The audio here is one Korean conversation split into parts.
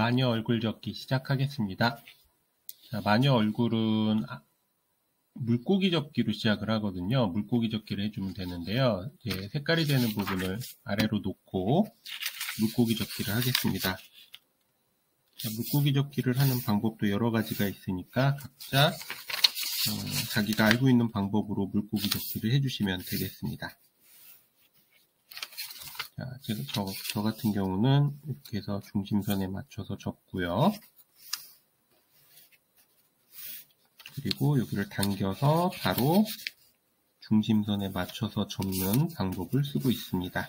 마녀 얼굴 접기 시작하겠습니다. 자, 마녀 얼굴은 아, 물고기 접기로 시작을 하거든요. 물고기 접기를 해주면 되는데요. 이제 색깔이 되는 부분을 아래로 놓고 물고기 접기를 하겠습니다. 자, 물고기 접기를 하는 방법도 여러 가지가 있으니까 각자 어, 자기가 알고 있는 방법으로 물고기 접기를 해주시면 되겠습니다. 자, 지금 저, 저 같은 경우는 이렇게 해서 중심선에 맞춰서 접고요. 그리고 여기를 당겨서 바로 중심선에 맞춰서 접는 방법을 쓰고 있습니다.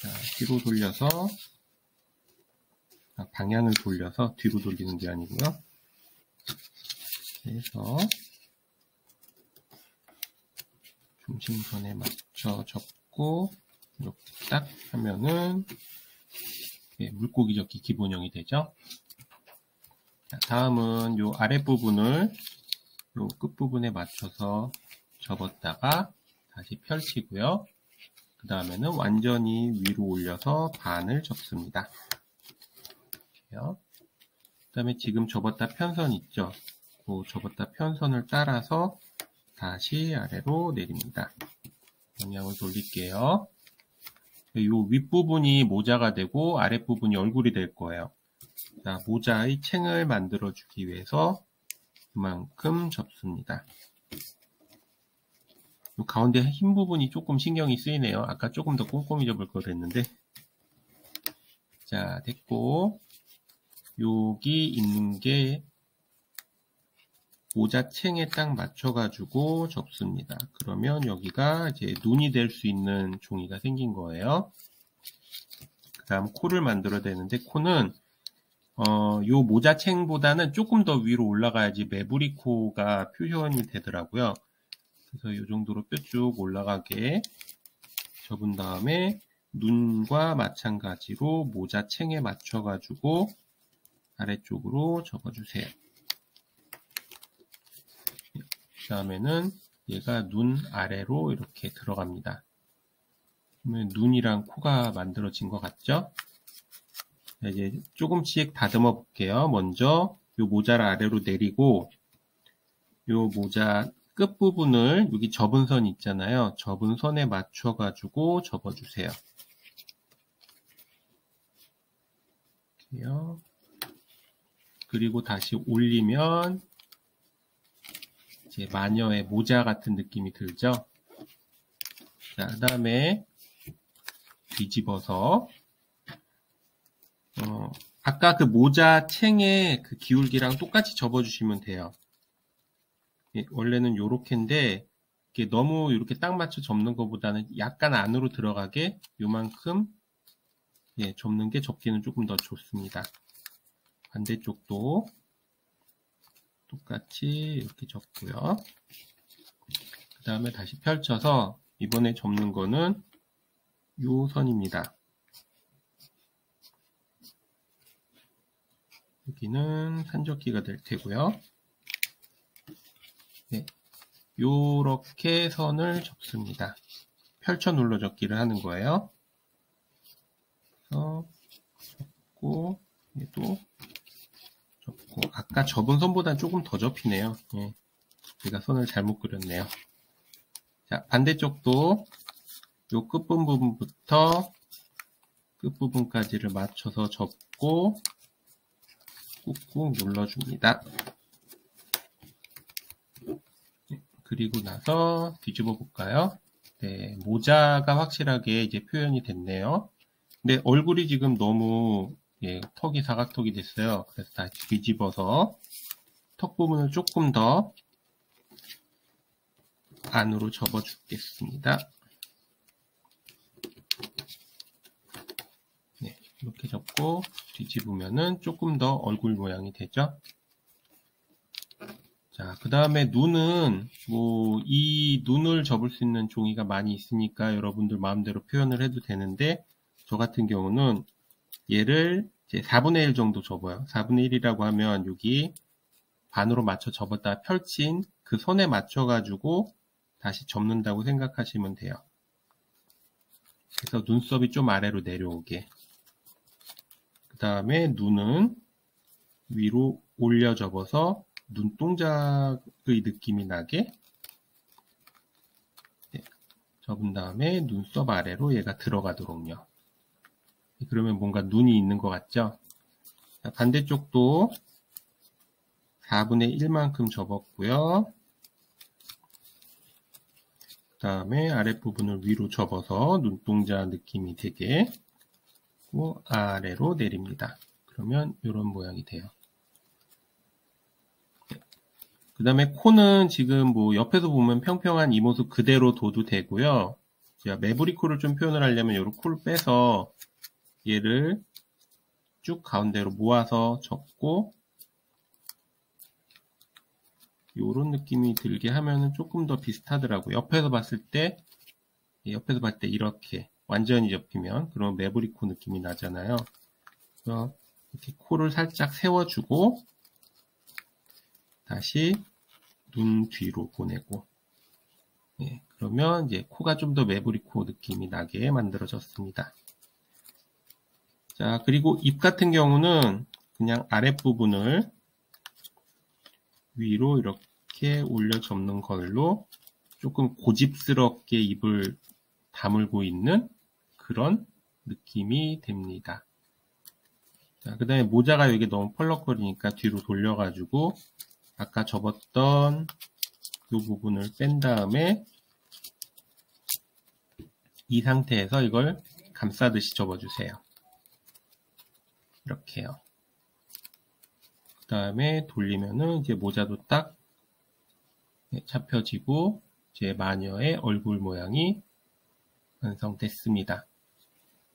자, 뒤로 돌려서 아, 방향을 돌려서 뒤로 돌리는 게 아니고요. 그래서 중심선에 맞춰 접고 이렇게 딱 하면은 물고기 접기 기본형이 되죠. 자, 다음은 요 아랫부분을 요 끝부분에 맞춰서 접었다가 다시 펼치고요. 그 다음에는 완전히 위로 올려서 반을 접습니다. 그 다음에 지금 접었다 편선 있죠? 그 접었다 편선을 따라서 다시 아래로 내립니다. 방향을 돌릴게요. 이 윗부분이 모자가 되고 아랫부분이 얼굴이 될 거예요. 자, 모자의 챙을 만들어 주기 위해서 그만큼 접습니다. 가운데 흰 부분이 조금 신경이 쓰이네요. 아까 조금 더 꼼꼼히 접을 거 그랬는데 자, 됐고 여기 있는 게 모자챙에 딱 맞춰가지고 접습니다. 그러면 여기가 이제 눈이 될 수 있는 종이가 생긴 거예요. 그 다음 코를 만들어야 되는데 코는 어, 요 모자챙보다는 조금 더 위로 올라가야지 매부리 코가 표현이 되더라고요. 그래서 이 정도로 뼈 쭉 올라가게 접은 다음에 눈과 마찬가지로 모자챙에 맞춰가지고 아래쪽으로 접어주세요. 그 다음에는 얘가 눈 아래로 이렇게 들어갑니다. 눈이랑 코가 만들어진 것 같죠? 이제 조금씩 다듬어 볼게요. 먼저 이 모자를 아래로 내리고 이 모자 끝부분을 여기 접은 선 있잖아요. 접은 선에 맞춰 가지고 접어 주세요. 이렇게요. 그리고 다시 올리면 이제 마녀의 모자 같은 느낌이 들죠? 자, 그 다음에 뒤집어서 어, 아까 그 모자 챙의 그 기울기랑 똑같이 접어주시면 돼요. 예, 원래는 요렇게인데 이게 너무 이렇게 딱 맞춰 접는 것보다는 약간 안으로 들어가게 요만큼 예, 접는 게 접기는 조금 더 좋습니다. 반대쪽도 똑같이 이렇게 접고요. 그 다음에 다시 펼쳐서 이번에 접는 거는 요 선입니다. 여기는 산적기가 될 테고요. 네, 요렇게 선을 접습니다. 펼쳐 눌러 접기를 하는 거예요. 그래서 접고 얘도 접고 아까 접은 선보다 조금 더 접히네요. 예. 제가 선을 잘못 그렸네요. 자 반대쪽도 요 끝부분부터 끝부분까지를 맞춰서 접고 꾹꾹 눌러줍니다. 예, 그리고 나서 뒤집어 볼까요? 네, 모자가 확실하게 이제 표현이 됐네요. 근데 얼굴이 지금 너무 예, 턱이 사각턱이 됐어요. 그래서 다시 뒤집어서 턱 부분을 조금 더 안으로 접어 주겠습니다. 네, 이렇게 접고 뒤집으면은 조금 더 얼굴 모양이 되죠. 자, 그 다음에 눈은 뭐 이 눈을 접을 수 있는 종이가 많이 있으니까 여러분들 마음대로 표현을 해도 되는데 저 같은 경우는 얘를 이제 4분의 1 정도 접어요. 4분의 1이라고 하면 여기 반으로 맞춰 접었다 펼친 그 선에 맞춰가지고 다시 접는다고 생각하시면 돼요. 그래서 눈썹이 좀 아래로 내려오게. 그 다음에 눈은 위로 올려 접어서 눈동자의 느낌이 나게 네, 접은 다음에 눈썹 아래로 얘가 들어가도록요. 그러면 뭔가 눈이 있는 것 같죠? 반대쪽도 4분의 1만큼 접었고요. 그 다음에 아랫부분을 위로 접어서 눈동자 느낌이 되게 아래로 내립니다. 그러면 이런 모양이 돼요. 그 다음에 코는 지금 뭐 옆에서 보면 평평한 이 모습 그대로 둬도 되고요. 제가 매부리 코를 좀 표현을 하려면 이런 코를 빼서 얘를 쭉 가운데로 모아서 접고 이런 느낌이 들게 하면은 조금 더 비슷하더라고요. 옆에서 봤을 때 옆에서 봤을 때 이렇게 완전히 접히면 그런 매부리코 느낌이 나잖아요. 이렇게 코를 살짝 세워주고 다시 눈 뒤로 보내고 네, 그러면 이제 코가 좀 더 매부리코 느낌이 나게 만들어졌습니다. 자 그리고 입 같은 경우는 그냥 아랫부분을 위로 이렇게 올려 접는 걸로 조금 고집스럽게 입을 다물고 있는 그런 느낌이 됩니다. 자, 그 다음에 모자가 여기 너무 펄럭거리니까 뒤로 돌려가지고 아까 접었던 이 부분을 뺀 다음에 이 상태에서 이걸 감싸듯이 접어주세요. 이렇게요. 그 다음에 돌리면은 이제 모자도 딱 네, 잡혀지고 제 마녀의 얼굴 모양이 완성됐습니다.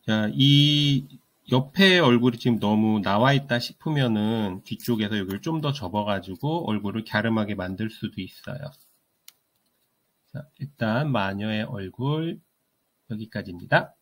자, 이 옆에 얼굴이 지금 너무 나와 있다 싶으면은 뒤쪽에서 여기를 좀 더 접어가지고 얼굴을 갸름하게 만들 수도 있어요. 자, 일단 마녀의 얼굴 여기까지입니다.